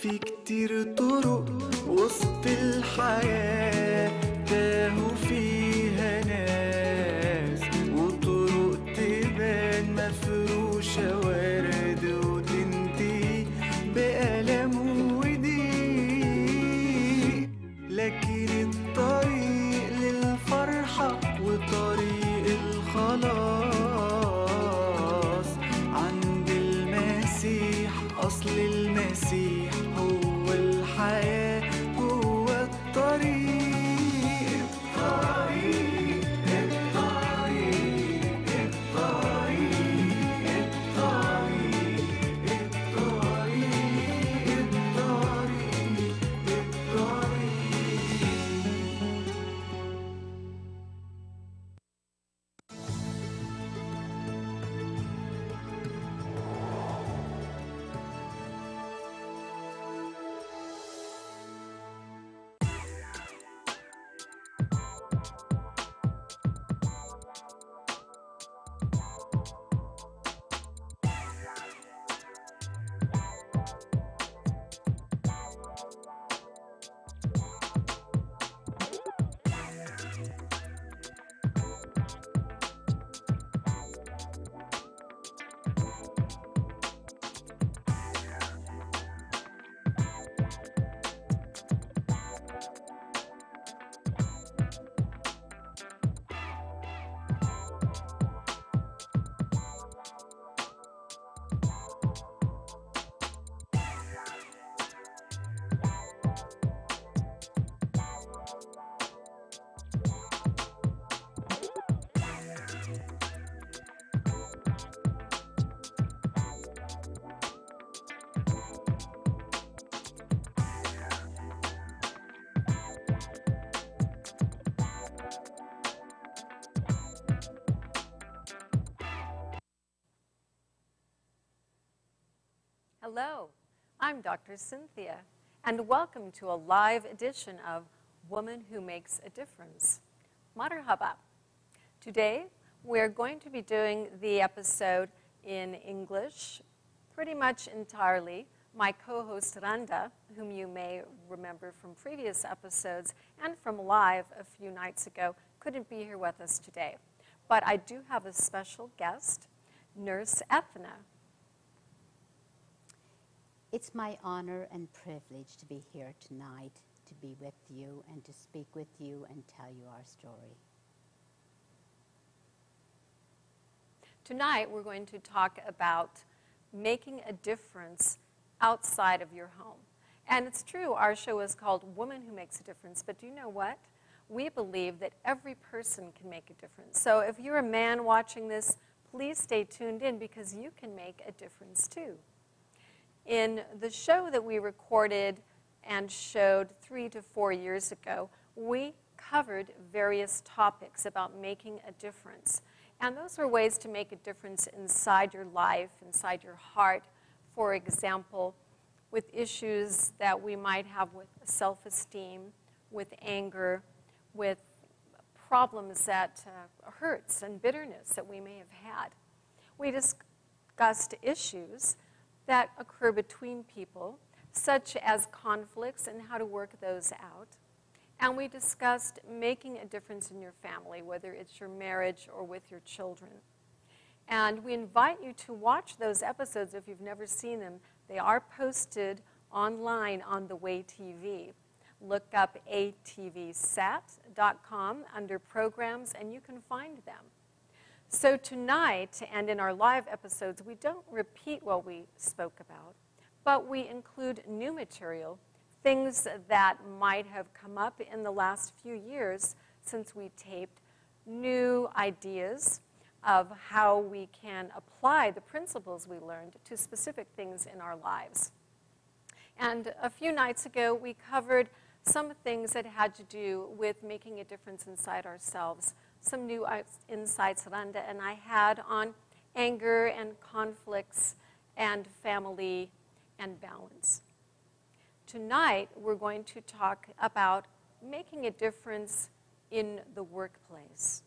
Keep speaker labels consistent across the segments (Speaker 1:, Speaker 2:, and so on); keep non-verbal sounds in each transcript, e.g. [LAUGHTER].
Speaker 1: في كتير طرق وسط الحياة تاهوا فيها
Speaker 2: Hello, I'm Dr. Cynthia, and welcome to a live edition of Woman Who Makes a Difference. Marhaba. Today, we're going to be doing the episode in English pretty much entirely. My co host Randa, whom you may remember from previous episodes and from live a few nights ago, couldn't be here with us today. But I do have a special guest, Nurse Ethna.
Speaker 3: It's my honor and privilege to be here tonight, to be with you and to speak with you and tell you our story.
Speaker 2: Tonight, we're going to talk about making a difference outside of your home. And it's true, our show is called Woman Who Makes a Difference, but do you know what? We believe that every person can make a difference. So if you're a man watching this, please stay tuned in because you can make a difference too. In the show that we recorded and showed three to four years ago, we covered various topics about making a difference. And those were ways to make a difference inside your life, inside your heart. For example, with issues that we might have with self esteem, with anger, with problems that uh, hurts and bitterness that we may have had. We discussed issues that occur between people, such as conflicts and how to work those out. And we discussed making a difference in your family, whether it's your marriage or with your children. And we invite you to watch those episodes if you've never seen them. They are posted online on the Way TV. Look up atvsat.com under programs and you can find them. So tonight and in our live episodes, we don't repeat what we spoke about, but we include new material, things that might have come up in the last few years since we taped, new ideas of how we can apply the principles we learned to specific things in our lives. And a few nights ago, we covered some things that had to do with making a difference inside ourselves some new insights Randa and I had on anger and conflicts and family and balance. Tonight, we're going to talk about making a difference in the workplace.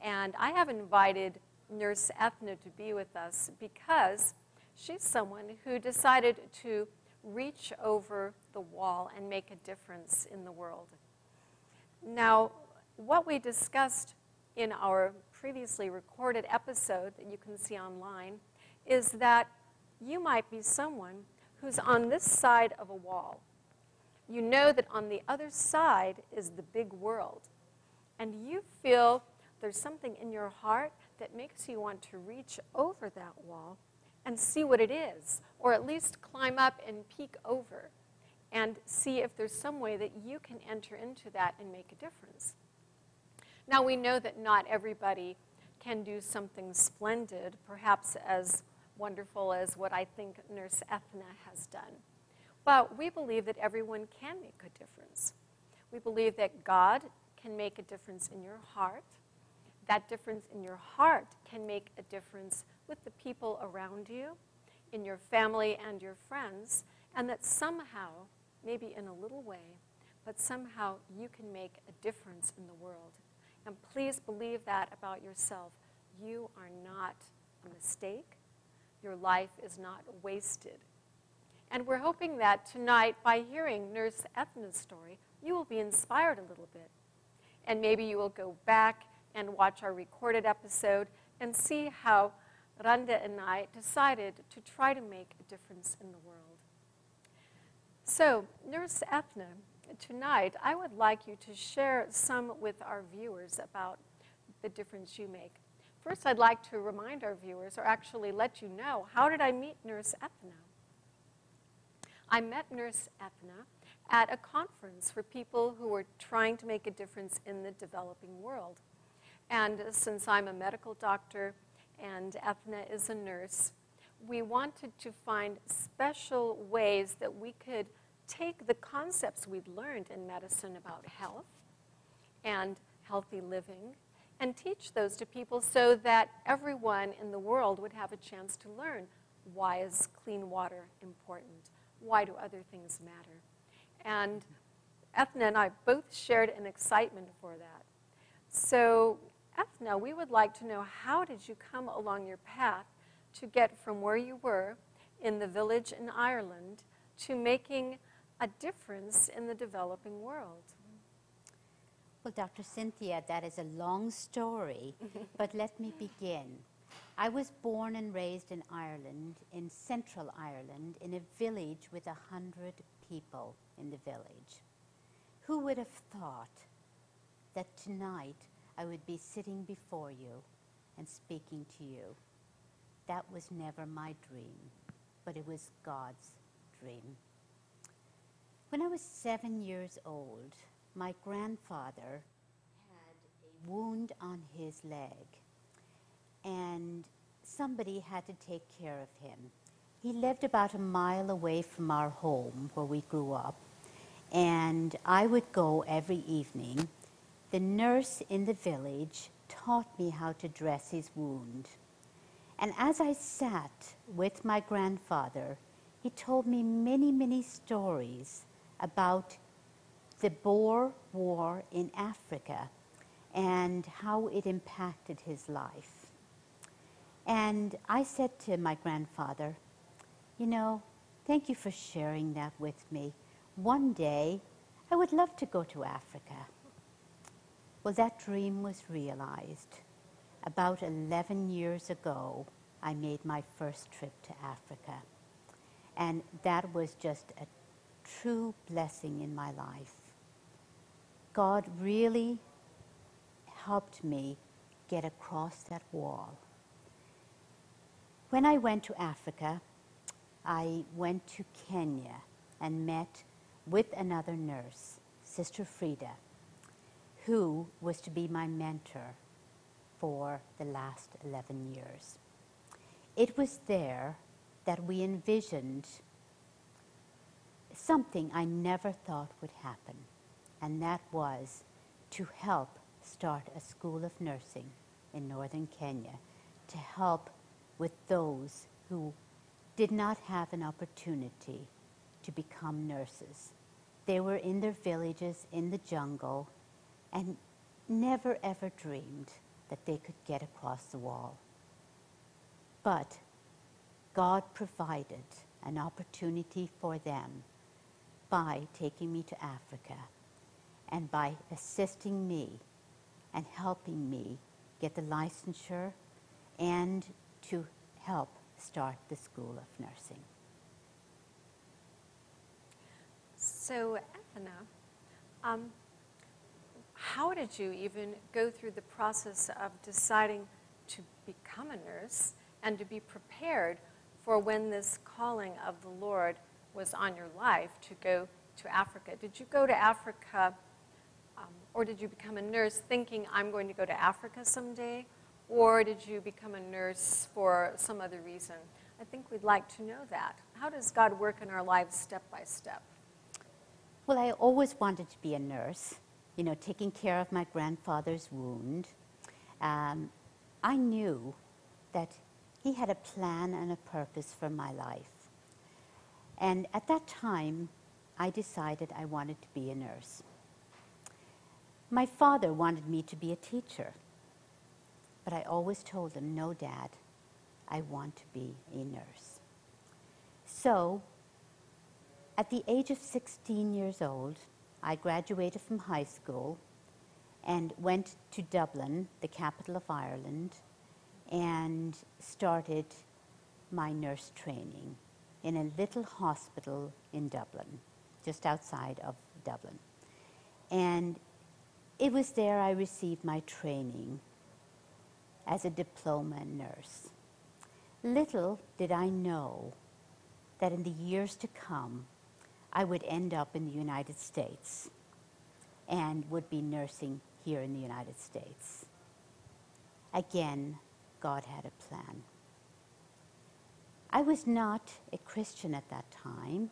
Speaker 2: And I have invited Nurse Ethna to be with us because She's someone who decided to reach over the wall and make a difference in the world. Now, what we discussed in our previously recorded episode that you can see online is that you might be someone who's on this side of a wall. You know that on the other side is the big world. And you feel there's something in your heart that makes you want to reach over that wall and see what it is, or at least climb up and peek over and see if there's some way that you can enter into that and make a difference. Now, we know that not everybody can do something splendid, perhaps as wonderful as what I think Nurse Ethna has done. But we believe that everyone can make a difference. We believe that God can make a difference in your heart. That difference in your heart can make a difference with the people around you, in your family and your friends, and that somehow, maybe in a little way, but somehow you can make a difference in the world. And please believe that about yourself. You are not a mistake. Your life is not wasted. And we're hoping that tonight, by hearing Nurse Ethna's story, you will be inspired a little bit. And maybe you will go back and watch our recorded episode and see how Randa and I decided to try to make a difference in the world. So, Nurse Ethna, tonight I would like you to share some with our viewers about the difference you make. First, I'd like to remind our viewers, or actually let you know, how did I meet Nurse Ethna? I met Nurse Ethna at a conference for people who were trying to make a difference in the developing world. And since I'm a medical doctor and Ethna is a nurse, we wanted to find special ways that we could take the concepts we'd learned in medicine about health and healthy living and teach those to people so that everyone in the world would have a chance to learn why is clean water important? Why do other things matter? And Ethna and I both shared an excitement for that. So, Ethna, we would like to know how did you come along your path to get from where you were in the village in Ireland to making a difference in the developing world?
Speaker 3: Well, Dr. Cynthia, that is a long story, [LAUGHS] but let me begin. I was born and raised in Ireland, in central Ireland, in a village with a hundred people in the village. Who would have thought that tonight I would be sitting before you and speaking to you? That was never my dream, but it was God's dream. When I was seven years old, my grandfather had a wound on his leg, and somebody had to take care of him. He lived about a mile away from our home where we grew up, and I would go every evening. The nurse in the village taught me how to dress his wound. And as I sat with my grandfather, he told me many, many stories about the Boer War in Africa and how it impacted his life. And I said to my grandfather, You know, thank you for sharing that with me. One day, I would love to go to Africa. Well, that dream was realized. About 11 years ago, I made my first trip to Africa. And that was just a true blessing in my life. God really helped me get across that wall. When I went to Africa, I went to Kenya and met with another nurse, Sister Frida, who was to be my mentor for the last 11 years. It was there that we envisioned something I never thought would happen, and that was to help start a school of nursing in northern Kenya to help with those who did not have an opportunity to become nurses. They were in their villages in the jungle and never ever dreamed that they could get across the wall. But God provided an opportunity for them by taking me to Africa and by assisting me and helping me get the licensure and to help start the School of Nursing.
Speaker 2: So, Ethna, um, how did you even go through the process of deciding to become a nurse and to be prepared for when this calling of the Lord was on your life to go to Africa? Did you go to Africa um, or did you become a nurse thinking, I'm going to go to Africa someday? Or did you become a nurse for some other reason? I think we'd like to know that. How does God work in our lives step by step?
Speaker 3: Well, I always wanted to be a nurse, you know, taking care of my grandfather's wound. Um, I knew that he had a plan and a purpose for my life. And at that time, I decided I wanted to be a nurse. My father wanted me to be a teacher, but I always told him, no, Dad, I want to be a nurse. So, at the age of 16 years old, I graduated from high school and went to Dublin, the capital of Ireland, and started my nurse training in a little hospital in Dublin, just outside of Dublin. And it was there I received my training as a diploma nurse. Little did I know that in the years to come, I would end up in the United States and would be nursing here in the United States. Again, God had a plan. I was not a Christian at that time.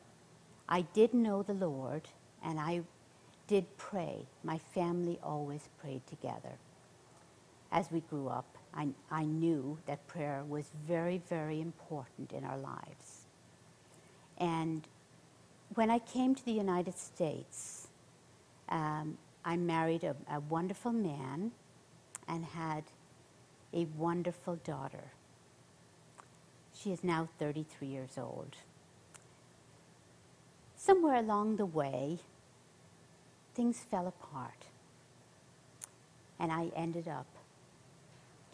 Speaker 3: I did know the Lord and I did pray. My family always prayed together. As we grew up, I, I knew that prayer was very, very important in our lives. And when I came to the United States, um, I married a, a wonderful man and had a wonderful daughter. She is now 33 years old. Somewhere along the way, things fell apart, and I ended up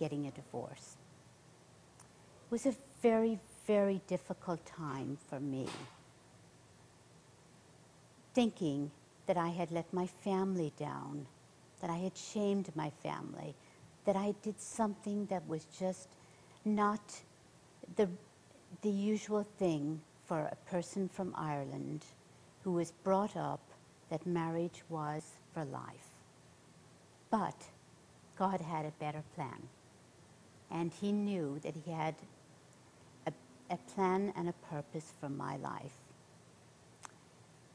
Speaker 3: getting a divorce. It was a very, very difficult time for me, thinking that I had let my family down, that I had shamed my family, that I did something that was just not the, the usual thing for a person from Ireland who was brought up that marriage was for life. But God had a better plan. And He knew that He had a, a plan and a purpose for my life.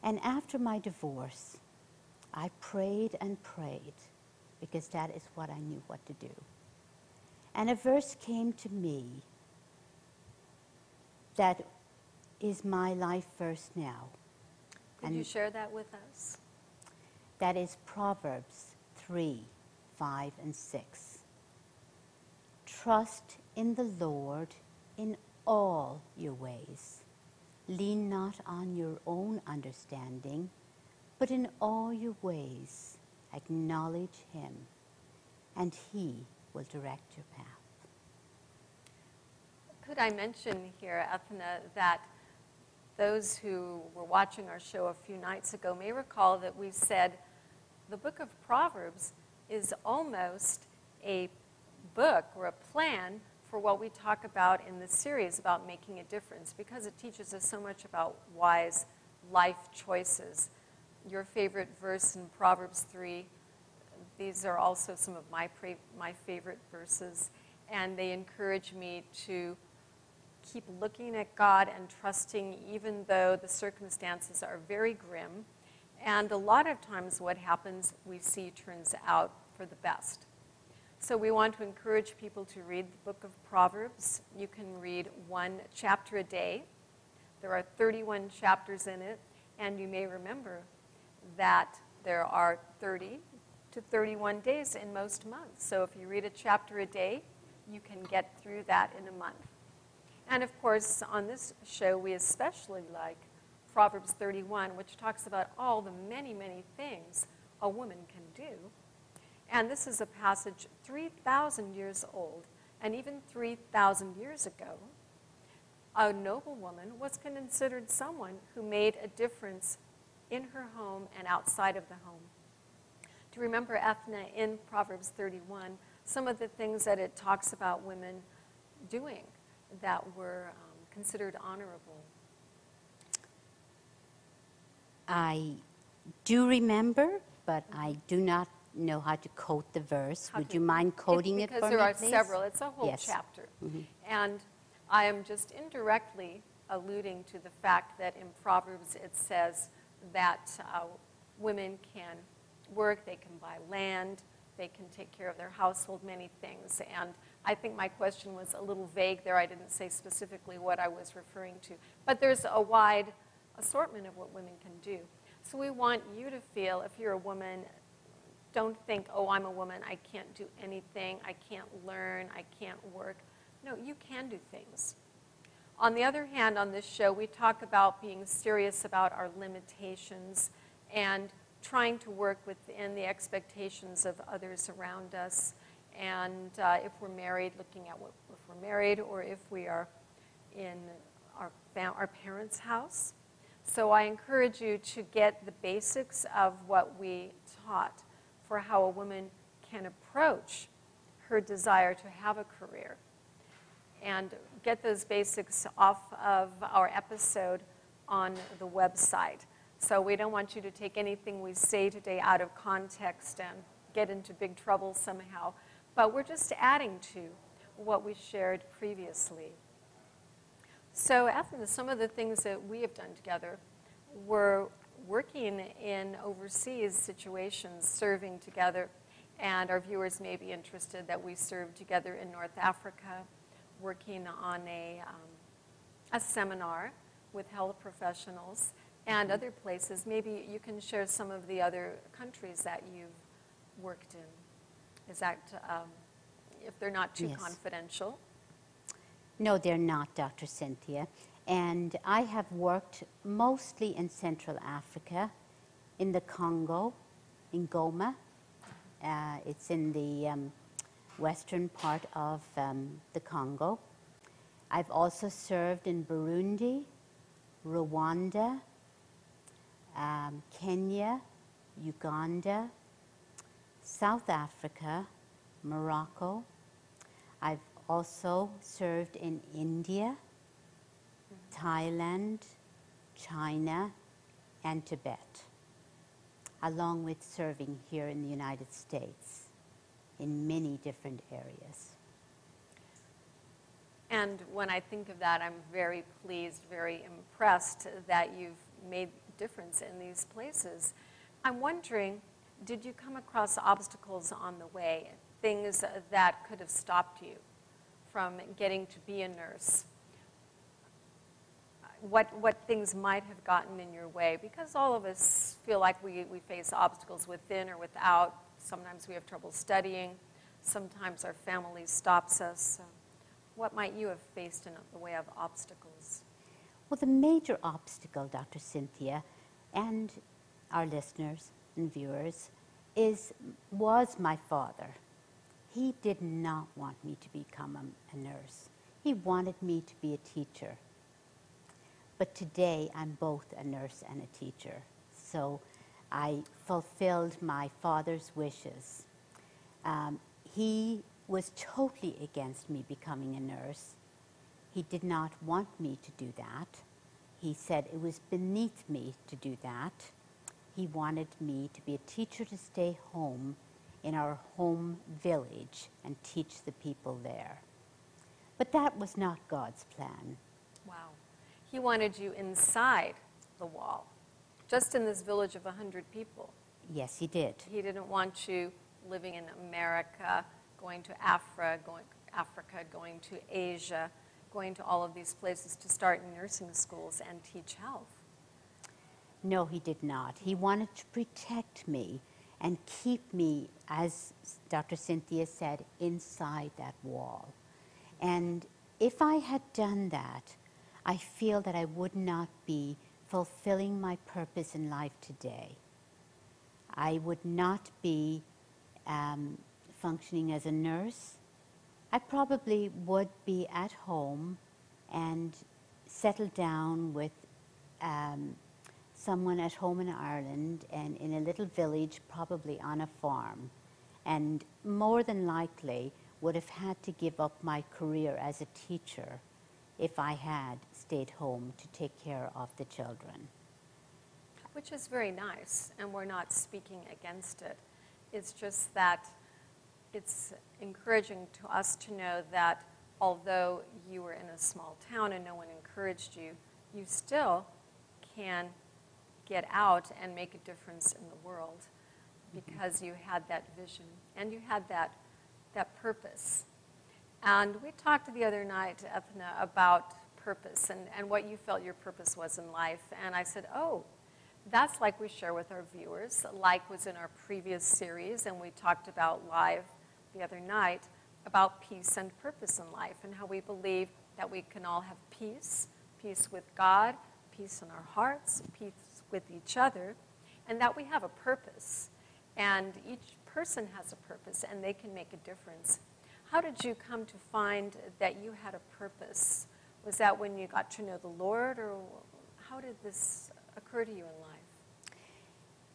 Speaker 3: And after my divorce, I prayed and prayed because that is what I knew what to do. And a verse came to me that is my life verse now.
Speaker 2: Could
Speaker 3: And-
Speaker 2: you share that with us?
Speaker 3: That is Proverbs 3 5 and 6. Trust in the Lord in all your ways. Lean not on your own understanding, but in all your ways acknowledge him, and he will direct your path.
Speaker 2: Could I mention here, Ethna, that those who were watching our show a few nights ago may recall that we said the book of Proverbs is almost a book or a plan for what we talk about in this series about making a difference because it teaches us so much about wise life choices. Your favorite verse in Proverbs 3, these are also some of my, my favorite verses, and they encourage me to keep looking at God and trusting, even though the circumstances are very grim. And a lot of times, what happens we see turns out for the best. So, we want to encourage people to read the book of Proverbs. You can read one chapter a day. There are 31 chapters in it, and you may remember that there are 30 to 31 days in most months. So, if you read a chapter a day, you can get through that in a month. And of course, on this show, we especially like Proverbs 31, which talks about all the many, many things a woman can do. And this is a passage 3,000 years old. And even 3,000 years ago, a noble woman was considered someone who made a difference in her home and outside of the home. To remember Ethna in Proverbs 31, some of the things that it talks about women doing that were um, considered honorable.
Speaker 3: I do remember, but I do not know how to quote the verse.
Speaker 2: How
Speaker 3: Would you mind quoting it,
Speaker 2: because
Speaker 3: for
Speaker 2: there are
Speaker 3: please?
Speaker 2: several. It's a whole
Speaker 3: Yes.
Speaker 2: Chapter. And I am just indirectly alluding to the fact that in Proverbs it says that uh, women can work, they can buy land, they can take care of their household, many things. And I think my question was a little vague there. I didn't say specifically what I was referring to. But there's a wide assortment of what women can do. So we want you to feel, if you're a woman, don't think, oh, I'm a woman, I can't do anything, I can't learn, I can't work. No, you can do things. On the other hand, on this show, we talk about being serious about our limitations and trying to work within the expectations of others around us. And uh, if we're married, looking at what, if we're married or if we are in our, our parents' house. So I encourage you to get the basics of what we taught for how a woman can approach her desire to have a career and get those basics off of our episode on the website. So we don't want you to take anything we say today out of context and get into big trouble somehow. But we're just adding to what we shared previously. So, some of the things that we have done together were working in overseas situations, serving together. And our viewers may be interested that we served together in North Africa, working on a, um, a seminar with health professionals and other places. Maybe you can share some of the other countries that you've worked in. Is that, um, if they're not too
Speaker 3: Yes.
Speaker 2: confidential?
Speaker 3: No, they're not, Dr. Cynthia. And I have worked mostly in Central Africa, in the Congo, in Goma. Uh, it's in the um, western part of um, the Congo. I've also served in Burundi, Rwanda, um, Kenya, Uganda, South Africa, Morocco. I've also served in India, Thailand, China, and Tibet, along with serving here in the United States in many different areas.
Speaker 2: And when I think of that, I'm very pleased, very impressed that you've made a difference in these places. I'm wondering, did you come across obstacles on the way, things that could have stopped you from getting to be a nurse? What, what things might have gotten in your way? Because all of us feel like we, we face obstacles within or without. Sometimes we have trouble studying. Sometimes our family stops us. So what might you have faced in the way of obstacles?
Speaker 3: Well, the major obstacle, Dr. Cynthia, and our listeners and viewers, is was my father. He did not want me to become a, a nurse. He wanted me to be a teacher. But today, I'm both a nurse and a teacher. So I fulfilled my father's wishes. Um, he was totally against me becoming a nurse. He did not want me to do that. He said it was beneath me to do that. He wanted me to be a teacher to stay home in our home village and teach the people there. But that was not God's plan.
Speaker 2: Wow. He wanted you inside the wall, just in this village of 100 people.
Speaker 3: Yes, he did.
Speaker 2: He didn't want you living in America, going to Afra, going, Africa, going to Asia, going to all of these places to start nursing schools and teach health.
Speaker 3: No, he did not. He wanted to protect me and keep me, as Dr. Cynthia said, inside that wall. And if I had done that, I feel that I would not be fulfilling my purpose in life today. I would not be um, functioning as a nurse. I probably would be at home and settle down with um, someone at home in Ireland and in a little village, probably on a farm, and more than likely would have had to give up my career as a teacher if I had stayed home to take care of the children.
Speaker 2: Which is very nice, and we're not speaking against it. It's just that it's encouraging to us to know that although you were in a small town and no one encouraged you, you still can get out and make a difference in the world mm-hmm. because you had that vision and you had that, that purpose. And we talked the other night, Ethna, about purpose and, and what you felt your purpose was in life. And I said, oh, that's like we share with our viewers, like was in our previous series, and we talked about live the other night about peace and purpose in life and how we believe that we can all have peace peace with God, peace in our hearts, peace with each other, and that we have a purpose. And each person has a purpose and they can make a difference. How did you come to find that you had a purpose? Was that when you got to know the Lord, or how did this occur to you in life?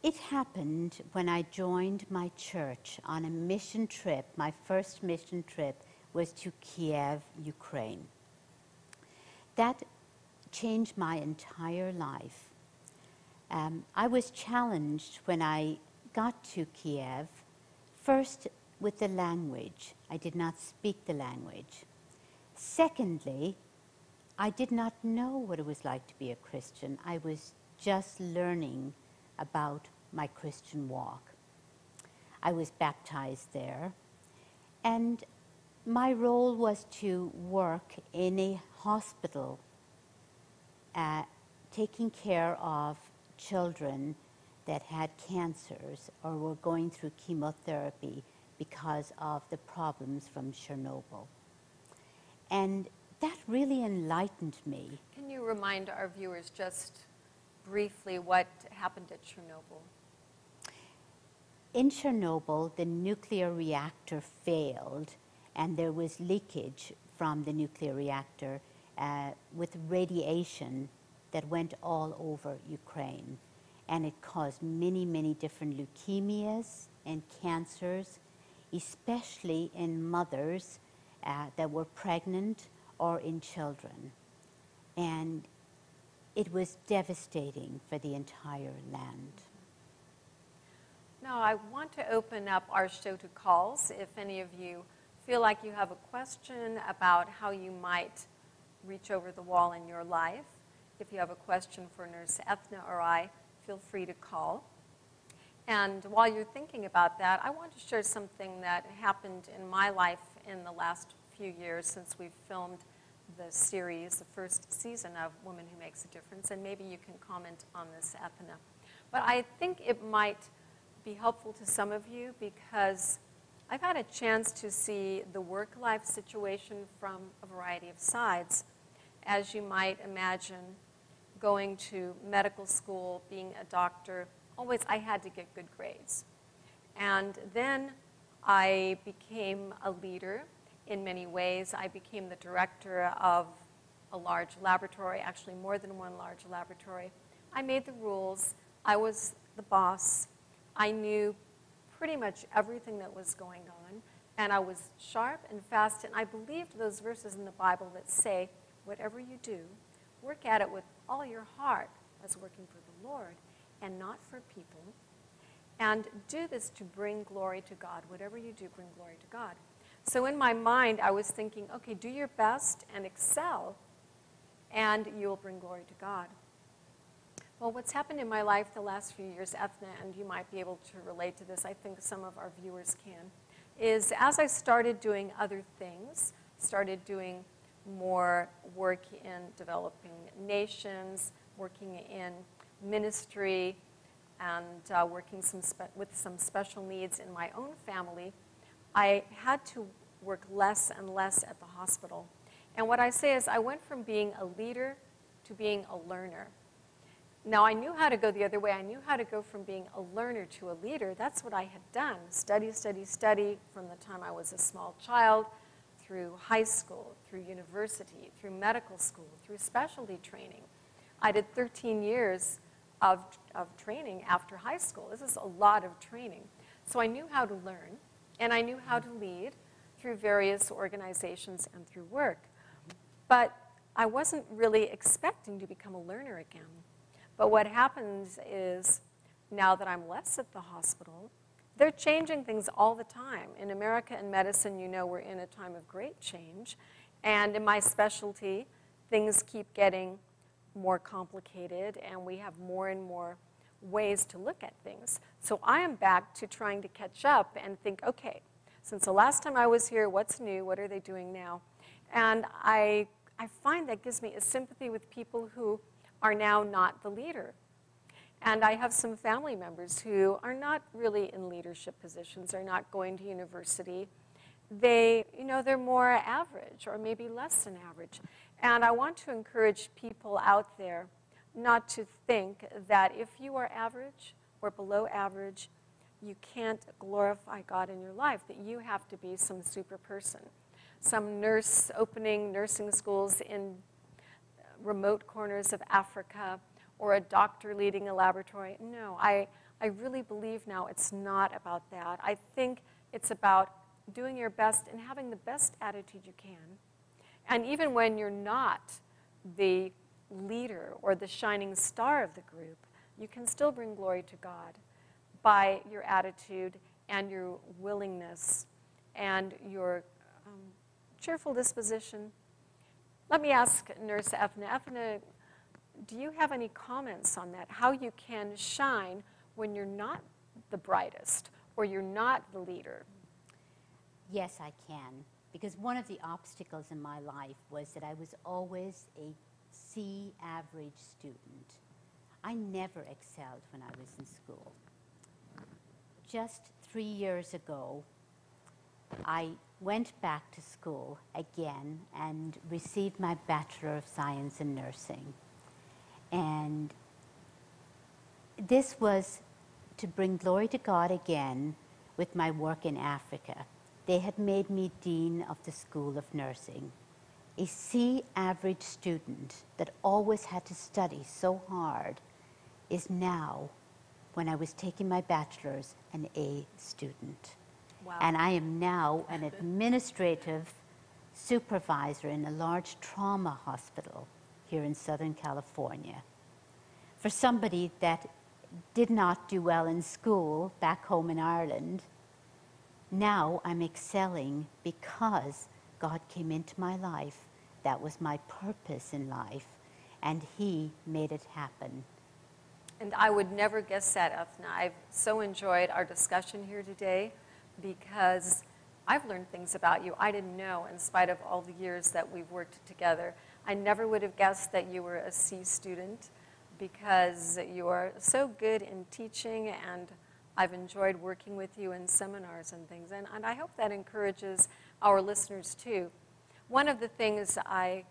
Speaker 3: It happened when I joined my church on a mission trip. My first mission trip was to Kiev, Ukraine. That changed my entire life. Um, I was challenged when I got to Kiev, first with the language. I did not speak the language. Secondly, I did not know what it was like to be a Christian. I was just learning about my Christian walk. I was baptized there, and my role was to work in a hospital uh, taking care of children that had cancers or were going through chemotherapy because of the problems from Chernobyl. And that really enlightened me.
Speaker 2: Can you remind our viewers just briefly what happened at Chernobyl?
Speaker 3: In Chernobyl, the nuclear reactor failed, and there was leakage from the nuclear reactor uh, with radiation that went all over Ukraine. And it caused many, many different leukemias and cancers, especially in mothers uh, that were pregnant or in children. And it was devastating for the entire land.
Speaker 2: Now, I want to open up our show to calls. If any of you feel like you have a question about how you might reach over the wall in your life, if you have a question for Nurse Ethna or I, feel free to call. And while you're thinking about that, I want to share something that happened in my life in the last few years since we've filmed the series, the first season of Woman Who Makes a Difference, and maybe you can comment on this, Ethna. But I think it might be helpful to some of you because I've had a chance to see the work-life situation from a variety of sides. As you might imagine, going to medical school, being a doctor, always I had to get good grades. And then I became a leader in many ways. I became the director of a large laboratory, actually more than one large laboratory. I made the rules. I was the boss. I knew pretty much everything that was going on, and I was sharp and fast, and I believed those verses in the Bible that say, whatever you do, work at it with all your heart as working for the Lord and not for people. And do this to bring glory to God. Whatever you do, bring glory to God. So in my mind, I was thinking, okay, do your best and excel, and you will bring glory to God. Well, what's happened in my life the last few years, Ethna, and you might be able to relate to this, I think some of our viewers can, is as I started doing other things, started doing more work in developing nations, working in ministry, and uh, working some with some special needs in my own family, I had to work less and less at the hospital. And what I say is, I went from being a leader to being a learner. Now, I knew how to go the other way. I knew how to go from being a learner to a leader. That's what I had done study, study, study from the time I was a small child through high school, through university, through medical school, through specialty training. I did 13 years of, of training after high school. This is a lot of training. So I knew how to learn, and I knew how to lead through various organizations and through work. But I wasn't really expecting to become a learner again. But what happens is now that I'm less at the hospital, they're changing things all the time. In America in medicine, you know we're in a time of great change. And in my specialty, things keep getting more complicated and we have more and more ways to look at things. So I am back to trying to catch up and think, okay, since the last time I was here, what's new? What are they doing now? And I, I find that gives me a sympathy with people who are now not the leader. And I have some family members who are not really in leadership positions, are not going to university. They, you know, they're more average or maybe less than average. And I want to encourage people out there not to think that if you are average or below average, you can't glorify God in your life, that you have to be some super person. Some nurse opening nursing schools in remote corners of Africa or a doctor leading a laboratory. No, I, I really believe now it's not about that. I think it's about doing your best and having the best attitude you can. And even when you're not the leader or the shining star of the group, you can still bring glory to God by your attitude and your willingness and your um, cheerful disposition. Let me ask Nurse Ethna. Ethna, do you have any comments on that? How you can shine when you're not the brightest or you're not the leader?
Speaker 3: Yes, I can. Because one of the obstacles in my life was that I was always a C average student. I never excelled when I was in school. Just three years ago, I went back to school again and received my Bachelor of Science in Nursing. And this was to bring glory to God again with my work in Africa. They had made me Dean of the School of Nursing. A C average student that always had to study so hard is now, when I was taking my bachelor's, an A student.
Speaker 2: Wow.
Speaker 3: And I am now an administrative supervisor in a large trauma hospital here in Southern California. For somebody that did not do well in school back home in Ireland, now I'm excelling because God came into my life. That was my purpose in life, and He made it happen.
Speaker 2: And I would never guess that, Ethna. I've so enjoyed our discussion here today because I've learned things about you I didn't know in spite of all the years that we've worked together. I never would have guessed that you were a C student because you are so good in teaching and I've enjoyed working with you in seminars and things. And, and I hope that encourages our listeners too. One of the things I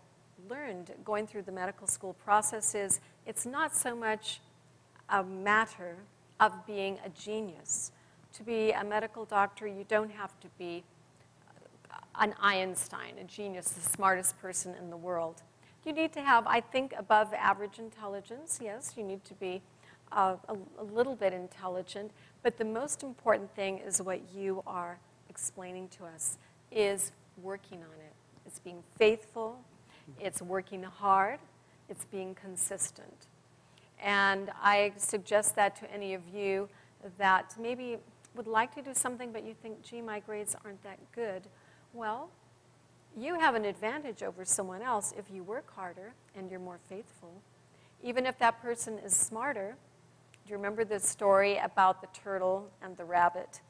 Speaker 2: learned going through the medical school process is it's not so much a matter of being a genius. To be a medical doctor, you don't have to be an Einstein, a genius, the smartest person in the world. You need to have, I think, above average intelligence. Yes, you need to be uh, a, a little bit intelligent. But the most important thing is what you are explaining to us is working on it. It's being faithful, it's working hard, it's being consistent. And I suggest that to any of you that maybe would like to do something, but you think, gee, my grades aren't that good. Well, you have an advantage over someone else if you work harder and you're more faithful. Even if that person is smarter, do you remember the story about the turtle and the rabbit?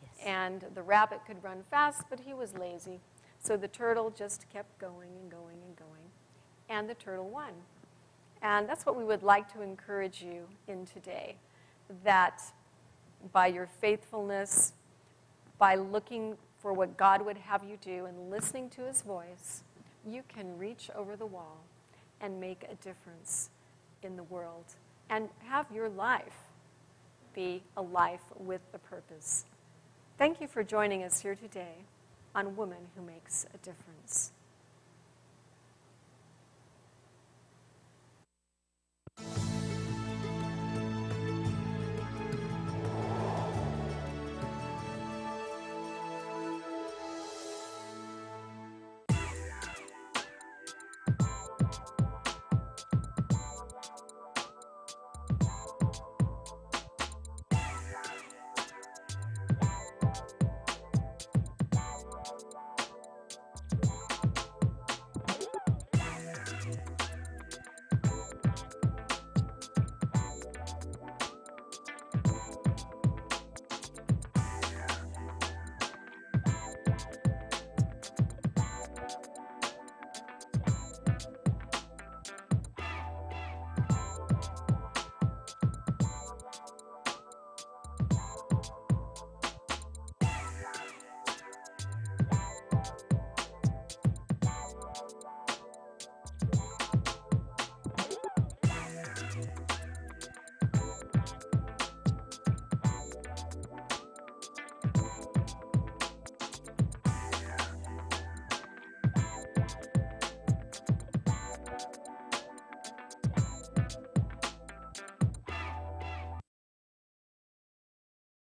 Speaker 3: Yes.
Speaker 2: And the rabbit could run fast, but he was lazy. So the turtle just kept going and going and going. And the turtle won. And that's what we would like to encourage you in today that by your faithfulness, by looking for what God would have you do and listening to his voice, you can reach over the wall and make a difference in the world and have your life be a life with a purpose. Thank you for joining us here today on Woman Who Makes a Difference.